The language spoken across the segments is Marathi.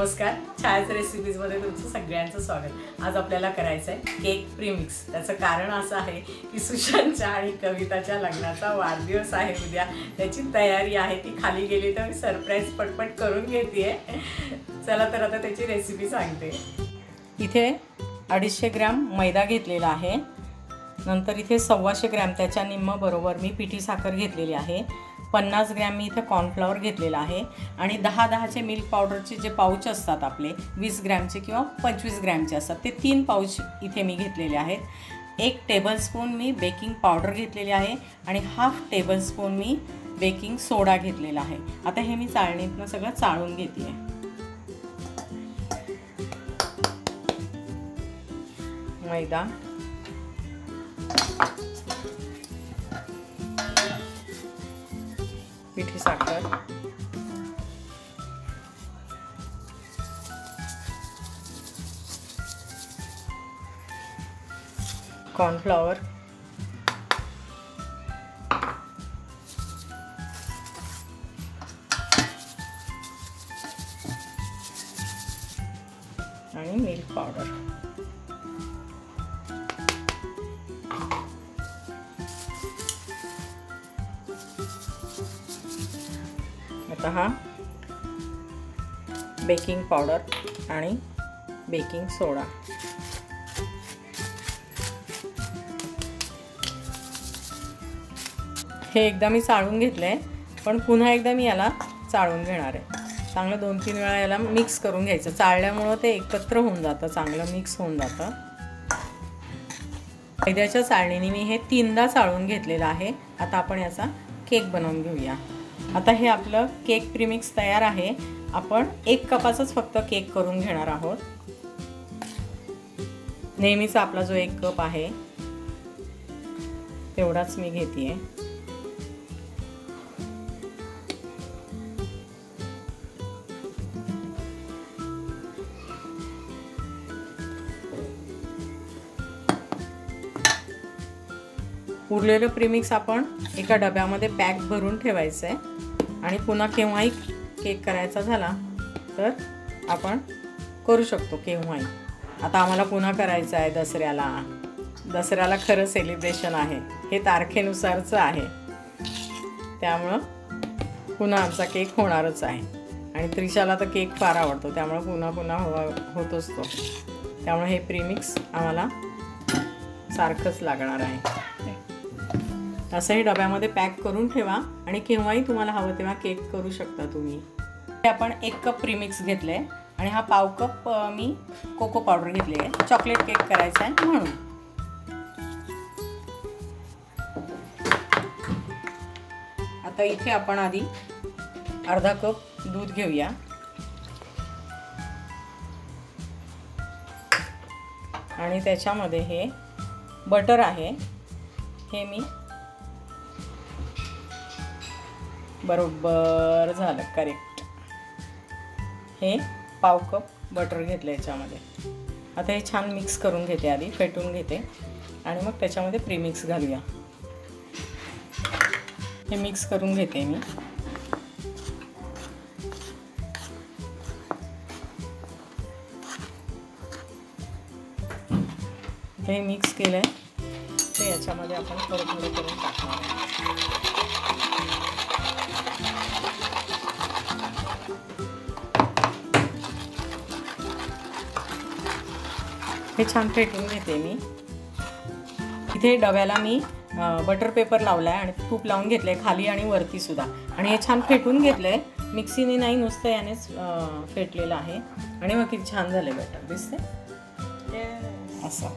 नमस्कार. छायाच रेसिपीजमध्ये तुमचं सगळ्यांचं स्वागत. आज आपल्याला करायचं आहे केक प्रीमिक्स त्याचं कारण असं आहे की सुशांतच्या आणि कविताच्या लग्नाचा वाढदिवस आहे उद्या. त्याची तयारी आहे. ती खाली गेली तर मी सरप्राईज पटपट करून घेते. चला तर आता त्याची रेसिपी सांगते. इथे अडीचशे ग्रॅम मैदा घेतलेला आहे. नंतर इथे सव्वाशे ग्रॅम त्याच्या निम्मबरोबर मी पिठी साखर घेतलेली आहे. पन्नास ग्रॅम मी इथे कॉर्नफ्लॉवर घेतलेला आहे. आणि दहा दहाचे मिल्क पावडरचे जे पाऊच असतात आपले वीस ग्रॅमचे किंवा पंचवीस ग्रॅमचे असतात ते तीन पाऊच इथे मी घेतलेले आहेत. एक टेबलस्पून मी बेकिंग पावडर घेतलेली आहे आणि हाफ टेबलस्पून मी बेकिंग सोडा घेतलेला आहे. आता हे मी चाळणीतनं सगळं चाळून घेते मैदा. पिठी साखर। कॉर्नफ्लॉवर स्वतः हा बेकिंग पावडर आणि बेकिंग सोडा. हे एकदा मी चाळून घेतलं आहे पण पुन्हा एकदा मी याला चाळून घेणार आहे. चांगलं दोन तीन वेळा याला मिक्स करून घ्यायचं. चाळल्यामुळं ते एकत्र होऊन जातं चांगलं मिक्स होऊन जातं. मैद्याच्या चाळणीने मी हे तीनदा चाळून घेतलेलं आहे. आता आपण याचा केक बनवून घेऊया. आता हे आपलं केक प्रीमिक्स तयार आहे. आपण एक कपाचाच फक्त केक करून घेणार आहोत. नेहमीचा आपला जो एक कप आहे तेवढाच मी घेते आहे उरलेलं प्रीमिक्स आपण एका डब्यामध्ये पॅक भरून ठेवायचं आहे आणि पुन्हा केव्हाही केक करायचा झाला तर आपण करू शकतो केव्हाही. आता आम्हाला पुन्हा करायचं आहे दसऱ्याला. दसऱ्याला खरं सेलिब्रेशन आहे. हे तारखेनुसारचं आहे. त्यामुळं पुन्हा आमचा केक होणारच आहे. आणि त्रिशाला तर केक फार आवडतो. त्यामुळं पुन्हा पुन्हा हवा होत असतो. त्यामुळे हे प्रीमिक्स आम्हाला सारखंच लागणार आहे. असंही डब्यामध्ये पॅक करून ठेवा आणि केव्हाही तुम्हाला हवं तेव्हा केक करू शकता तुम्ही. हे आपण एक कप प्रीमिक्स आहे आणि हा पाव कप मी कोको पावडर घेतली आहे. चॉकलेट केक करायचा आहे म्हणून. आता इथे आपण आधी अर्धा कप दूध घेऊया. आणि त्याच्यामध्ये हे बटर आहे. हे मी बरोबर झालं करेक्ट हे पाव कप बटर घेतलं याच्यामध्ये. आता हे छान मिक्स करून घेते आधी फेटून घेते. आणि मग त्याच्यामध्ये प्रीमिक्स घालूया. हे मिक्स करून घेते मी. हे मिक्स केलं आहे ते याच्यामध्ये आपण थोडं थोडं करून टाकणार हे छान फेटून घेते मी. इथे डब्याला मी बटर पेपर लावला आहे आणि तूप लावून घेतलं आहे खाली आणि वरती सुद्धा. आणि हे छान फेटून घेतलं आहे मिक्सीने नाही नुसतं यानेच फेटलेलं आहे. आणि मग किती छान झालं बटर दिसते असं.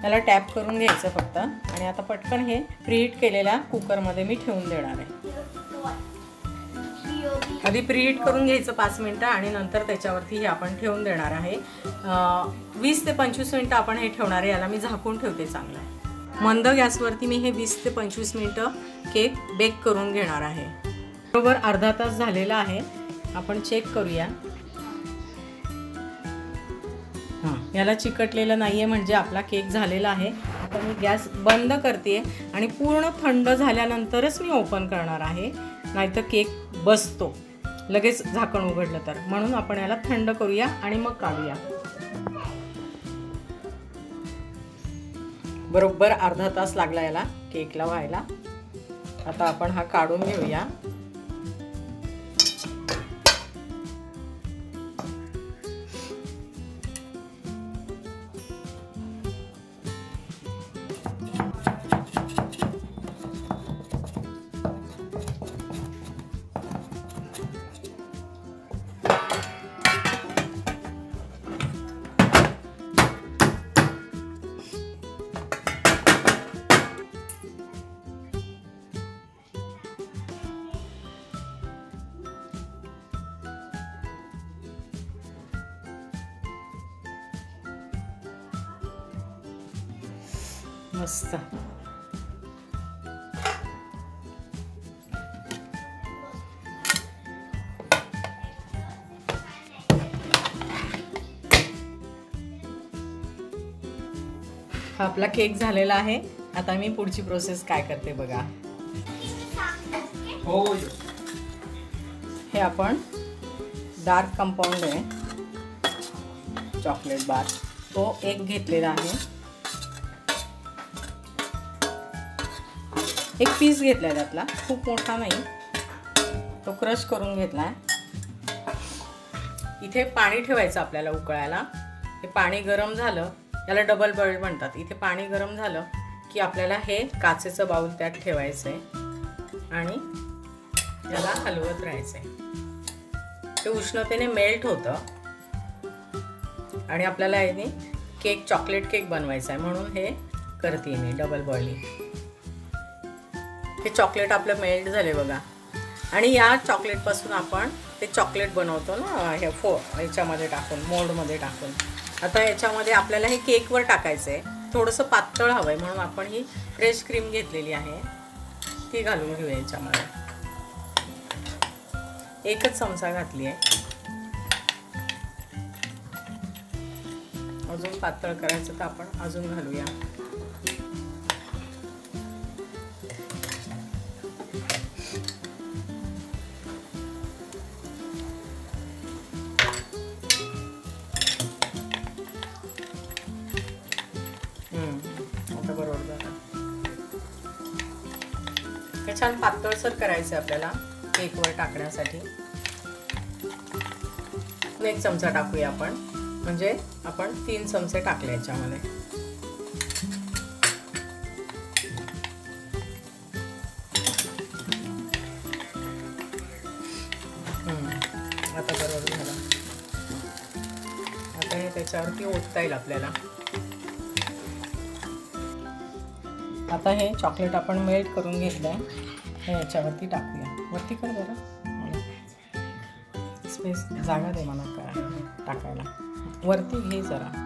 त्याला टॅप करून घ्यायचं फक्त. आणि आता पटकन हे प्रीहीट केलेल्या कुकरमध्ये मी ठेवून देणार आहे. आधी प्रीहीट करून घ्यायचं पाच मिनटं आणि नंतर त्याच्यावरती हे आपण ठेवून देणार आहे. वीस ते पंचवीस मिनटं आपण हे ठेवणार आहे. याला मी झाकून ठेवते चांगलं. मंद गॅसवरती मी हे वीस ते पंचवीस मिनटं केक बेक करून घेणार आहे. बरोबर अर्धा तास झालेला आहे. आपण चेक करूया. हां याला चिकटलेलं नाही आहे म्हणजे आपला केक झालेला आहे. आता मी गॅस बंद करते आणि पूर्ण थंड झाल्यानंतरच मी ओपन करणार आहे. नाहीतर केक बसतो. लगेच झाकण उघडलं तर. म्हणून आपण याला थंड करूया आणि मग काढूया. बरोबर अर्धा तास लागला याला केकला व्हायला. आता आपण हा काढून घेऊया. मस्त. हा आपला केक झालेला आहे. आता मी पुढची प्रोसेस काय करते बघा. हो हे. आपण डार्क कंपाऊंड आहे. चॉकलेट बार तो एक घेतलेला आहे. एक पीस घेतलाय त्यातला. खूप मोठा नाही. तो क्रश करून घेतलाय. इथे पाणी ठेवायचं आपल्याला उकळायला. हे पाणी गरम झालं याला डबल बॉईल म्हणतात. इथे पाणी गरम झालं की आपल्याला हे काचेचं बाऊल त्यात ठेवायचं आहे आणि त्याला हलवत राहायचं आहे ते उष्णतेने मेल्ट होतं. आणि आपल्याला याने केक चॉकलेट केक बनवायचा आहे म्हणून हे करते मी डबल बॉइलिंग हे चॉकलेट आपलं मेल्ट झाले बघा. आणि या चॉकलेटपासून आपण ते चॉकलेट बनवतो ना हे फो ह्याच्यामध्ये टाकून मोल्डमध्ये टाकून. आता याच्यामध्ये आपल्याला हे केकवर टाकायचं आहे थोडंसं पातळ हवं आहे म्हणून आपण ही फ्रेश क्रीम घेतलेली आहे. ती घालून घेऊया याच्यामध्ये. एकच चमचा घातली आहे अजून पातळ करायचं तर आपण अजून घालूया. हे छान पातळसर करायचं आपल्याला केकवर टाकण्यासाठी. एक चमचा टाकूया आपण. म्हणजे आपण तीन चमचे टाकले याच्यामध्ये. आता बरोबर झालं. आता हे त्याच्यावरती ओतता येईल आपल्याला. आता हे चॉकलेट आपण मेल्ट करून घेतलं आहे हे याच्यावरती टाकूया. वरती कर बरं. स्पेस जागा दे मला काय टाकायला. वरती घे जरा.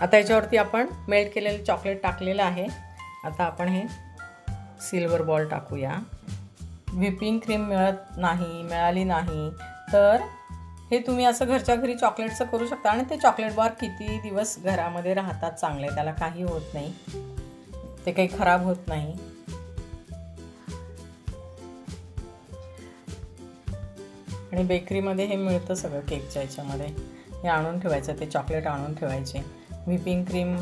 आता याच्यावरती आपण मेल्ट केलेलं चॉकलेट टाकलेलं आहे. आता आपण हे सिल्वर बॉल टाकूया. व्हिपिंग क्रीम मिळत नाही मिळाली नाही. तर हे तुम्ही असं घरच्या घरी चॉकलेटचं करू शकता आणि ते चॉकलेट बार किती दिवस घरामध्ये राहतात चांगले त्याला काही होत नाही. ते काही खराब होत नाही. आणि बेकरीमध्ये हे मिळतं सगळं केकच्या याच्यामध्ये. हे आणून ठेवायचं ते चॉकलेट आणून ठेवायचे. व्हिपिंग क्रीम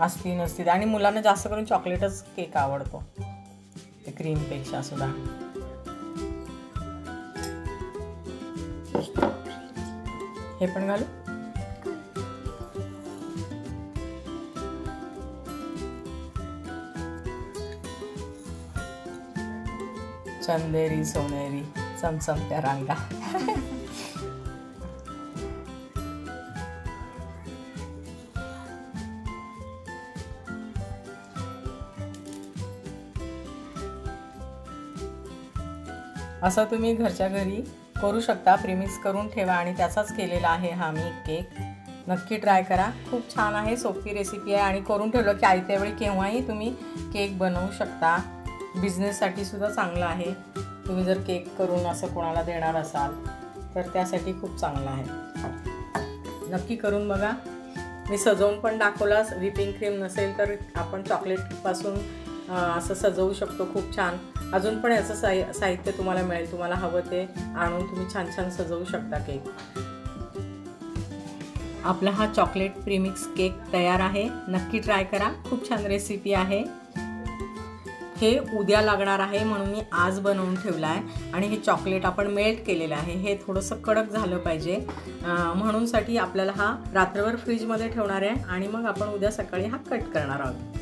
असती नसती. आणि मुलांना जास्त करून चॉकलेटच केक आवडतो. ते क्रीमपेक्षा सुद्धा. हे पण घालू? चंदेरी सोनेरी चमचमत्या रांगा. असं तुम्ही घरच्या घरी करू शकता. प्रिमिक्स करून ठेवा आणि त्याचाच केलेला आहे हा मी केक. नक्की ट्राय करा. खूप छान आहे सोपी रेसिपी आहे आणि करून ठेवलं की आयत्या वेळी केव्हाही तुम्ही केक बनवू शकता. बिझनेससाठी सुद्धा चांगलं आहे. तुम्ही जर केक करून असं कोणाला देणार असाल तर त्यासाठी खूप चांगलं आहे. नक्की करून बघा. मी सजवून पण दाखवलास व्हिपिंग क्रीम नसेल तर आपण चॉकलेटपासून असं सजवू शकतो खूप छान. अजून पण याचं साहि साहित्य तुम्हाला मिळेल. तुम्हाला हवं ते आणून तुम्ही छान छान सजवू शकता केक. आपला हा चॉकलेट प्रीमिक्स केक तयार आहे. नक्की ट्राय करा. खूप छान रेसिपी आहे. हे उद्या लागणार आहे म्हणून मी आज बनवून ठेवलं आहे आणि हे चॉकलेट आपण मेल्ट केलेलं आहे. हे थोडंसं कडक झालं पाहिजे. म्हणूनसाठी आपल्याला हा रात्रभर फ्रीजमध्ये ठेवणार आहे. आणि मग आपण उद्या सकाळी हा कट करणार आहोत.